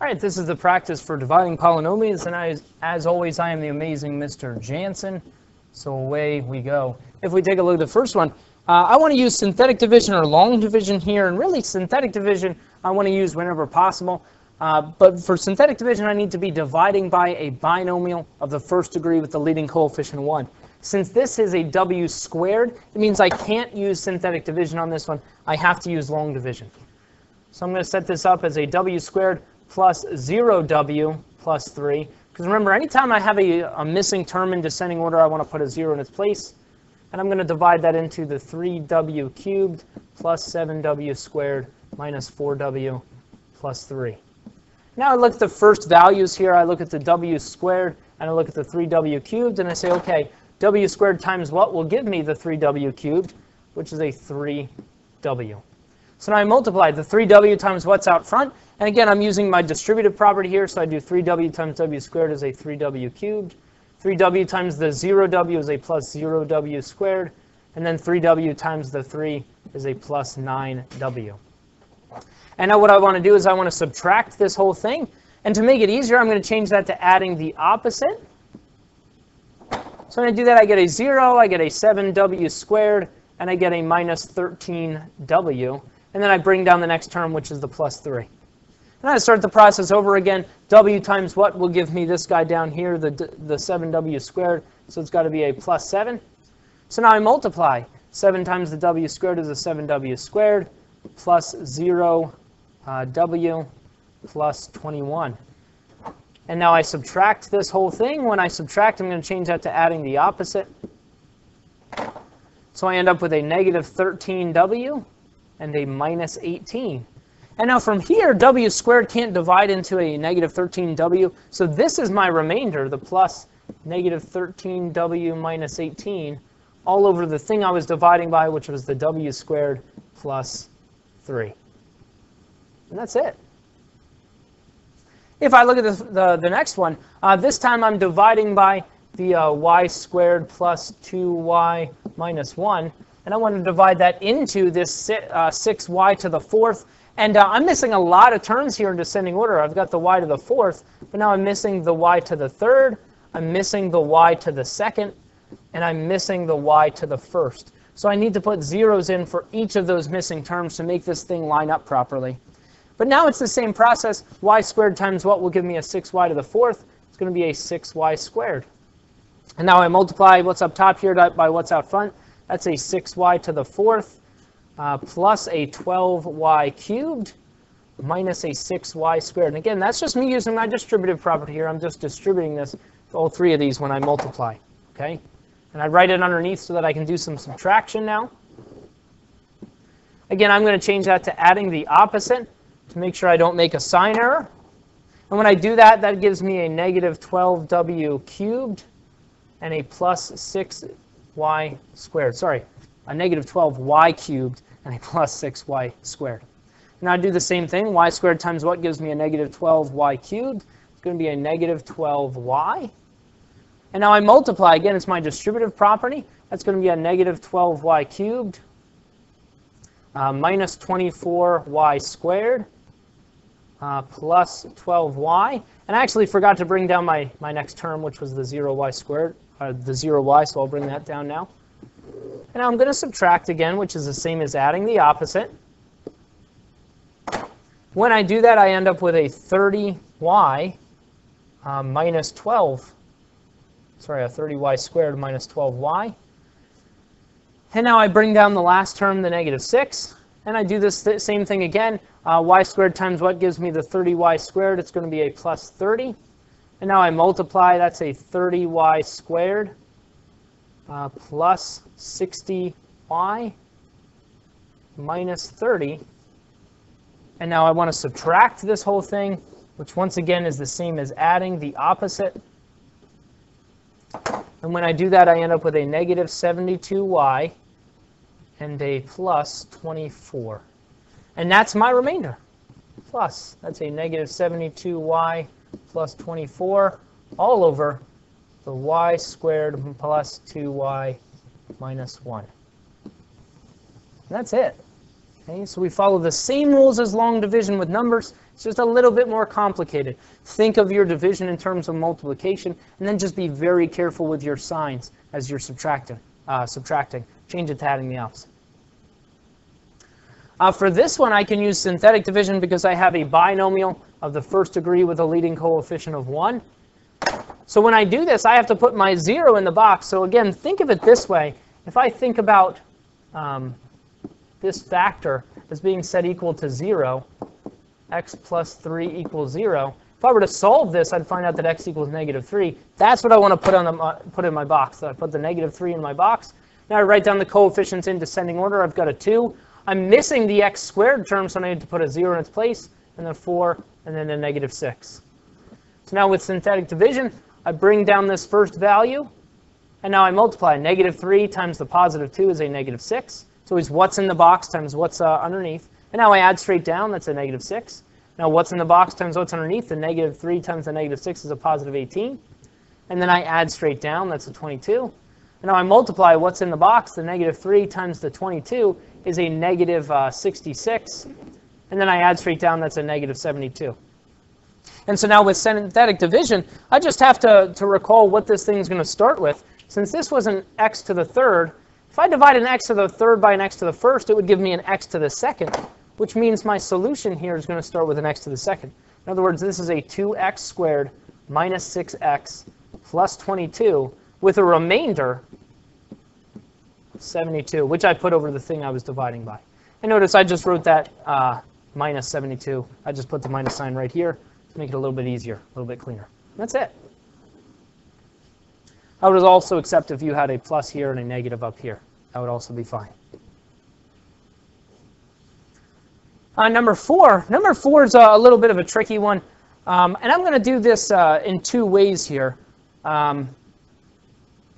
All right, this is the practice for dividing polynomials, and I, as always, I am the amazing Mr. Jansen. So away we go. If we take a look at the first one, uh, I want to use synthetic division or long division here, and really synthetic division I want to use whenever possible. Uh, but for synthetic division, I need to be dividing by a binomial of the first degree with the leading coefficient 1. Since this is a w squared, it means I can't use synthetic division on this one. I have to use long division. So I'm going to set this up as a w squared plus 0w plus 3. Because remember, anytime I have a, a missing term in descending order, I want to put a 0 in its place. And I'm going to divide that into the 3w cubed plus 7w squared minus 4w plus 3. Now I look at the first values here. I look at the w squared, and I look at the 3w cubed, and I say, OK, w squared times what will give me the 3w cubed, which is a 3w. So now I multiply the 3w times what's out front. And again, I'm using my distributive property here. So I do 3w times w squared is a 3w cubed. 3w times the 0w is a plus 0w squared. And then 3w times the 3 is a plus 9w. And now what I want to do is I want to subtract this whole thing. And to make it easier, I'm going to change that to adding the opposite. So when I do that, I get a 0, I get a 7w squared, and I get a minus 13w. And then I bring down the next term, which is the plus 3. And I start the process over again. w times what will give me this guy down here, the, the 7w squared. So it's got to be a plus 7. So now I multiply. 7 times the w squared is a 7w squared plus 0 uh, w plus 21. And now I subtract this whole thing. When I subtract, I'm going to change that to adding the opposite. So I end up with a negative 13w and a minus 18. And now from here, w squared can't divide into a negative 13w. So this is my remainder, the plus negative 13w minus 18, all over the thing I was dividing by, which was the w squared plus 3. And that's it. If I look at the, the, the next one, uh, this time I'm dividing by the uh, y squared plus 2y minus 1. And I want to divide that into this uh, 6y to the fourth. And uh, I'm missing a lot of terms here in descending order. I've got the y to the fourth, but now I'm missing the y to the third. I'm missing the y to the second, and I'm missing the y to the first. So I need to put zeros in for each of those missing terms to make this thing line up properly. But now it's the same process. y squared times what will give me a 6y to the fourth? It's going to be a 6y squared. And now I multiply what's up top here by what's out front. That's a 6y to the fourth uh, plus a 12y cubed minus a 6y squared. And again, that's just me using my distributive property here. I'm just distributing this, to all three of these when I multiply. Okay? And I write it underneath so that I can do some subtraction now. Again, I'm going to change that to adding the opposite to make sure I don't make a sign error. And when I do that, that gives me a negative 12w cubed and a plus 6 y squared. Sorry, a negative 12y cubed and a plus 6y squared. Now I do the same thing. y squared times what gives me a negative 12y cubed? It's going to be a negative 12y. And now I multiply. Again, it's my distributive property. That's going to be a negative 12y cubed uh, minus 24y squared uh, plus 12y. And I actually forgot to bring down my, my next term, which was the 0y squared, uh, the 0y, so I'll bring that down now. And I'm going to subtract again, which is the same as adding the opposite. When I do that, I end up with a 30y uh, minus 12. Sorry, a 30y squared minus 12y. And now I bring down the last term, the negative 6. And I do this th same thing again. Uh, y squared times what gives me the 30y squared? It's going to be a plus 30. And now I multiply. That's a 30y squared uh, plus 60y minus 30. And now I want to subtract this whole thing, which once again is the same as adding the opposite. And when I do that, I end up with a negative 72y and a plus 24. And that's my remainder. Plus, that's a negative 72y plus 24 all over the y squared plus 2y minus 1. And that's it. Okay, so we follow the same rules as long division with numbers. It's just a little bit more complicated. Think of your division in terms of multiplication, and then just be very careful with your signs as you're subtracting. Uh, subtracting. Change it to adding the opposite. Uh, for this one, I can use synthetic division because I have a binomial of the first degree with a leading coefficient of 1. So when I do this, I have to put my 0 in the box. So again, think of it this way. If I think about um, this factor as being set equal to 0, x plus 3 equals 0, if I were to solve this, I'd find out that x equals negative 3. That's what I want to put, on the, uh, put in my box. So I put the negative 3 in my box. Now I write down the coefficients in descending order. I've got a 2. I'm missing the x squared term, so I need to put a 0 in its place, and then 4, and then a negative 6. So now with synthetic division, I bring down this first value, and now I multiply. Negative 3 times the positive 2 is a negative 6. So it's what's in the box times what's uh, underneath. And now I add straight down, that's a negative 6. Now what's in the box times what's underneath, the negative 3 times the negative 6 is a positive 18. And then I add straight down, that's a 22. And now I multiply what's in the box, the negative 3 times the 22 is a negative, uh, 66. And then I add straight down, that's a negative 72. And so now with synthetic division, I just have to, to recall what this thing is going to start with. Since this was an x to the third, if I divide an x to the third by an x to the first, it would give me an x to the second, which means my solution here is going to start with an x to the second. In other words, this is a 2x squared minus 6x plus 22 with a remainder 72, which I put over the thing I was dividing by. And notice I just wrote that uh, minus 72. I just put the minus sign right here to make it a little bit easier, a little bit cleaner. That's it. I would also accept if you had a plus here and a negative up here. That would also be fine. Uh, number four. Number four is a, little bit of a tricky one. Um, and I'm going to do this uh, in two ways here. Um,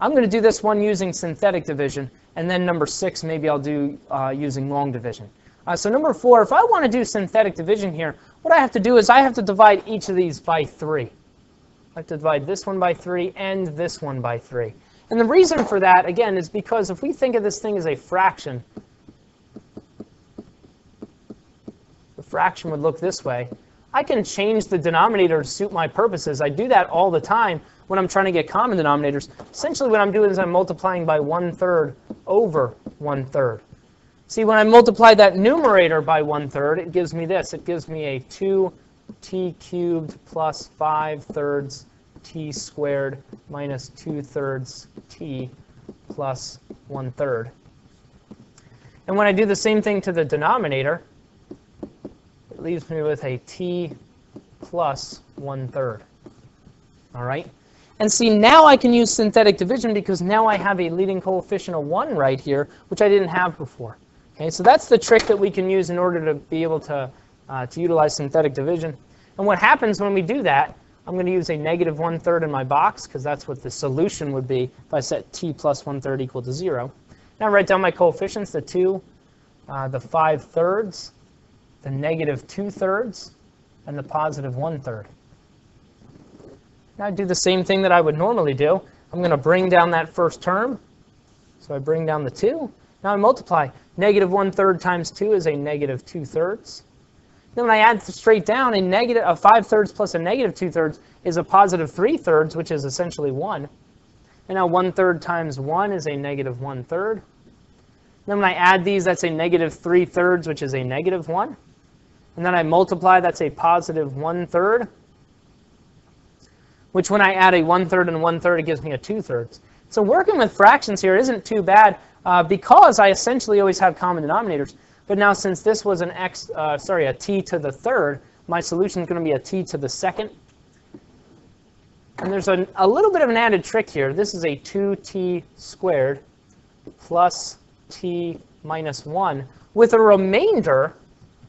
I'm going to do this one using synthetic division. And then number six, maybe I'll do uh, using long division. Uh, so number four, if I want to do synthetic division here, what I have to do is I have to divide each of these by 3. I have to divide this one by 3 and this one by 3. And the reason for that, again, is because if we think of this thing as a fraction, the fraction would look this way. I can change the denominator to suit my purposes. I do that all the time when I'm trying to get common denominators. Essentially what I'm doing is I'm multiplying by one-third over one-third. See, when I multiply that numerator by one-third, it gives me this. It gives me a 2t cubed plus 5 thirds t squared minus 2 thirds t plus 1 third. And when I do the same thing to the denominator, it leaves me with a t plus 1 third. All right? And see, now I can use synthetic division because now I have a leading coefficient of 1 right here, which I didn't have before. Okay, so that's the trick that we can use in order to be able to, uh, to utilize synthetic division. And what happens when we do that, I'm going to use a negative one-third in my box because that's what the solution would be if I set t plus one-third equal to 0. Now I write down my coefficients, the 2, uh, the 5 thirds, the negative 2 thirds, and the positive 1 third. Now I do the same thing that I would normally do. I'm going to bring down that first term. So I bring down the 2. Now I multiply. Negative 1 third times 2 is a negative 2 thirds. Then when I add straight down, a negative a 5 thirds plus a negative 2 thirds is a positive 3 thirds, which is essentially 1. And now 1 third times 1 is a negative 1 third. Then when I add these, that's a negative 3 thirds, which is a negative 1. And then I multiply, that's a positive 1 third, which when I add a 1 third and 1 third, it gives me a 2 thirds. So working with fractions here isn't too bad uh, because I essentially always have common denominators. But now since this was an x, uh, sorry, a t to the third, my solution is going to be a t to the second. And there's a, a little bit of an added trick here. This is a 2t squared plus t minus 1 with a remainder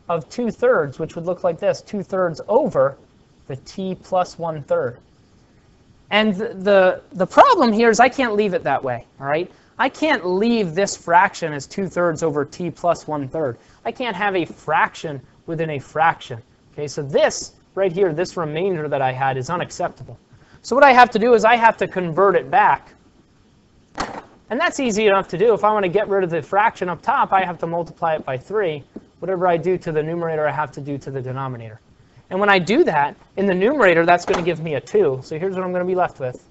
of 2 thirds, which would look like this, 2 thirds over the t plus 1 third. And the, the problem here is I can't leave it that way, all right? I can't leave this fraction as 2 thirds over t plus 1 third. I can't have a fraction within a fraction. Okay, so this right here, this remainder that I had is unacceptable. So what I have to do is I have to convert it back. And that's easy enough to do. If I want to get rid of the fraction up top, I have to multiply it by 3. Whatever I do to the numerator, I have to do to the denominator. And when I do that, in the numerator, that's going to give me a 2. So here's what I'm going to be left with.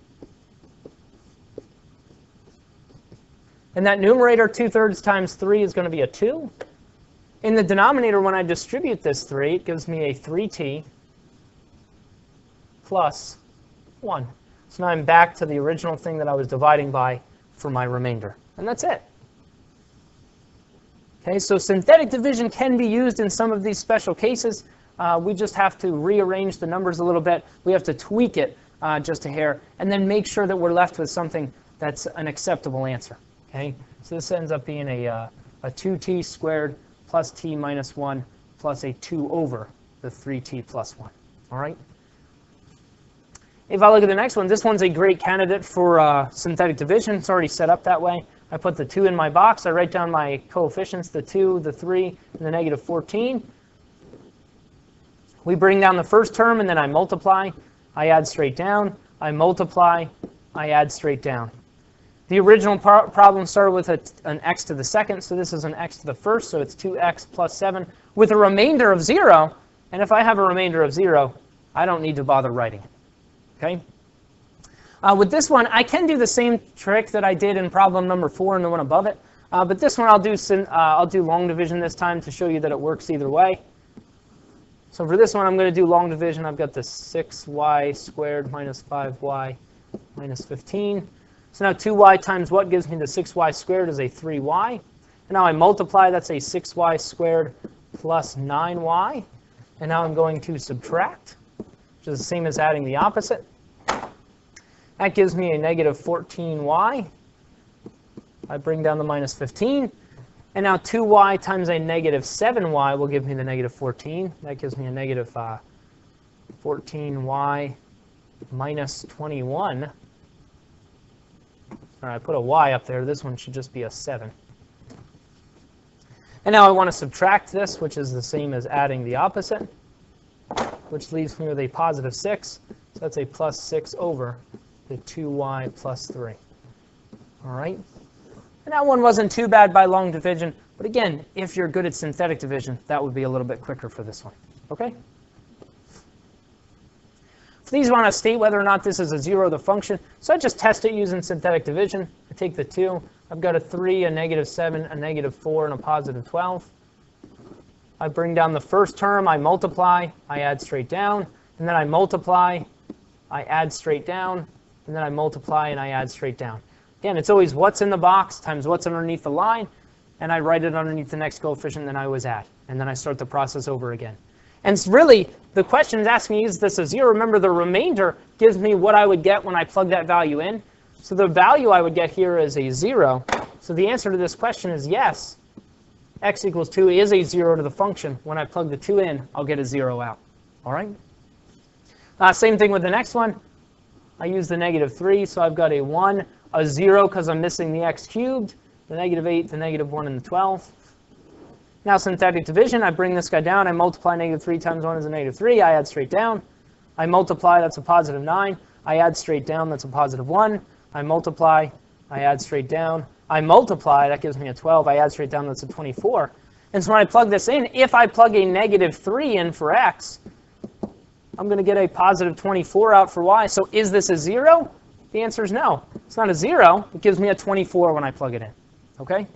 And that numerator, 2 thirds times 3 is going to be a 2. In the denominator, when I distribute this 3, it gives me a 3t plus 1. So now I'm back to the original thing that I was dividing by for my remainder. And that's it. Okay, so synthetic division can be used in some of these special cases. Uh, we just have to rearrange the numbers a little bit. We have to tweak it uh, just a hair, and then make sure that we're left with something that's an acceptable answer. Okay, so this ends up being a, uh, a 2t squared plus t minus 1 plus a 2 over the 3t plus 1. All right. If I look at the next one, this one's a great candidate for uh, synthetic division. It's already set up that way. I put the 2 in my box. I write down my coefficients, the 2, the 3, and the negative 14. We bring down the first term, and then I multiply. I add straight down. I multiply. I add straight down. The original problem started with a, an x to the second, so this is an x to the first, so it's 2x plus 7 with a remainder of 0. And if I have a remainder of 0, I don't need to bother writing it. Okay? Uh, with this one, I can do the same trick that I did in problem number four and the one above it. Uh, but this one, I'll do, uh, I'll do long division this time to show you that it works either way. So for this one, I'm going to do long division. I've got the 6y squared minus 5y minus 15. So now 2y times what gives me the 6y squared is a 3y. And now I multiply, that's a 6y squared plus 9y. And now I'm going to subtract, which is the same as adding the opposite. That gives me a negative 14y. I bring down the minus 15. And now 2y times a negative 7y will give me the negative 14. That gives me a negative uh, 14y minus 21. All right, I put a y up there. This one should just be a 7. And now I want to subtract this, which is the same as adding the opposite, which leaves me with a positive 6. So that's a plus 6 over the 2y plus 3. All right? And that one wasn't too bad by long division. But again, if you're good at synthetic division, that would be a little bit quicker for this one. Okay? These, want to state whether or not this is a zero the function. So I just test it using synthetic division. I take the 2. I've got a 3, a negative 7, a negative 4, and a positive 12. I bring down the first term. I multiply. I add straight down. And then I multiply. I add straight down and then I multiply and I add straight down. Again, it's always what's in the box times what's underneath the line, and I write it underneath the next coefficient that I was at, and then I start the process over again. And really, the question is asking is this a zero? Remember, the remainder gives me what I would get when I plug that value in. So the value I would get here is a zero. So the answer to this question is yes. x equals 2 is a zero to the function. When I plug the 2 in, I'll get a zero out. All right? Uh, same thing with the next one. I use the negative 3, so I've got a 1, a 0 because I'm missing the x cubed, the negative 8, the negative 1, and the 12. Now synthetic division, I bring this guy down, I multiply negative 3 times 1 is a negative 3, I add straight down. I multiply, that's a positive 9. I add straight down, that's a positive 1. I multiply, I add straight down. I multiply, that gives me a 12. I add straight down, that's a 24. And so when I plug this in, if I plug a negative 3 in for x, I'm going to get a positive 24 out for y. So is this a 0? The answer is no. It's not a 0. It gives me a 24 when I plug it in. Okay?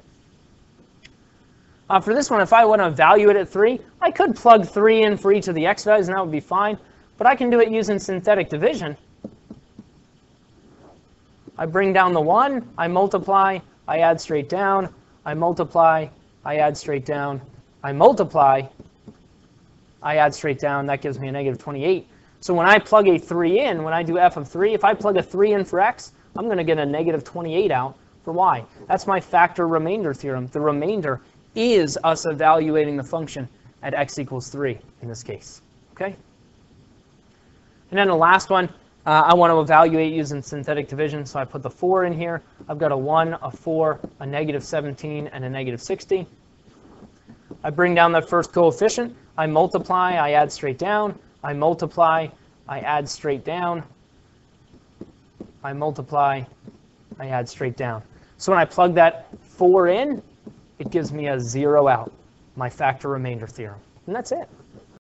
Uh, for this one, if I want to evaluate it at 3, I could plug 3 in for each of the x values, and that would be fine. But I can do it using synthetic division. I bring down the 1, I multiply, I add straight down, I multiply, I add straight down, I multiply, I add straight down, that gives me a negative 28. So when I plug a 3 in, when I do f of 3, if I plug a 3 in for x, I'm going to get a negative 28 out for y. That's my factor remainder theorem. The remainder is us evaluating the function at x equals 3 in this case. Okay? And then the last one, uh, I want to evaluate using synthetic division, so I put the 4 in here. I've got a 1, a 4, a negative 17, and a negative 60. I bring down that first coefficient. I multiply, I add straight down. I multiply, I add straight down. I multiply, I add straight down. So when I plug that 4 in, it gives me a 0 out, my factor remainder theorem. And that's it.